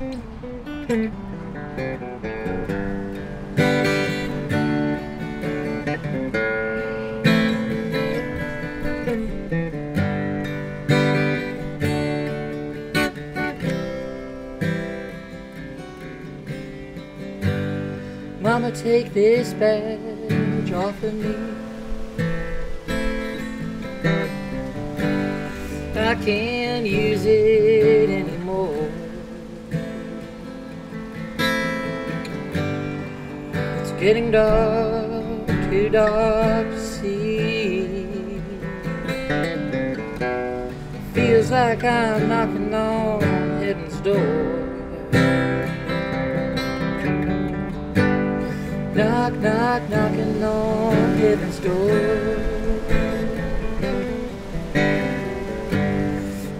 Mama, take this badge off of me. I can't use it getting dark, too dark to see. Feels like I'm knocking on heaven's door. Knock, knock, knocking on heaven's door.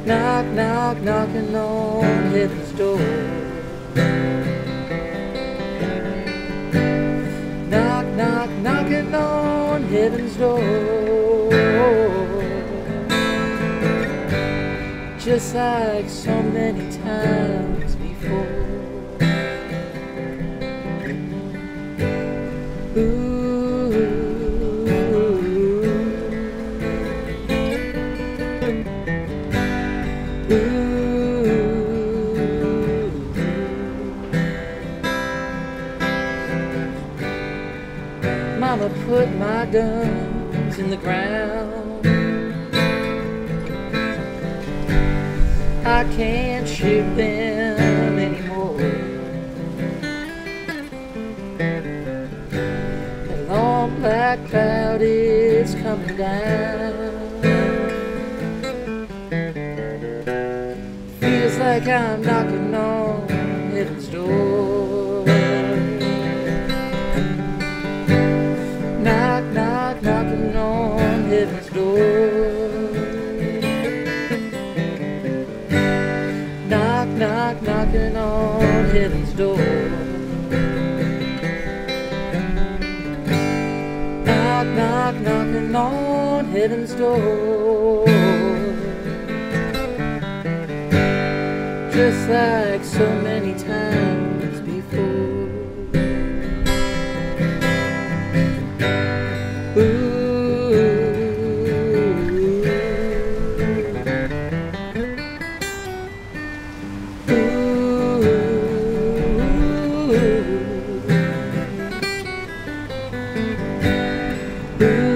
Knock, knock, knocking on heaven's door. Knocking on heaven's door. Just like so many times before. Mama put my guns in the ground. I can't shoot them anymore. The long black cloud is coming down. Feels like I'm knocking on heaven's door. heaven's door. Knock, knock, knocking on heaven's door. Just like so many times before. Ooh. Ooh.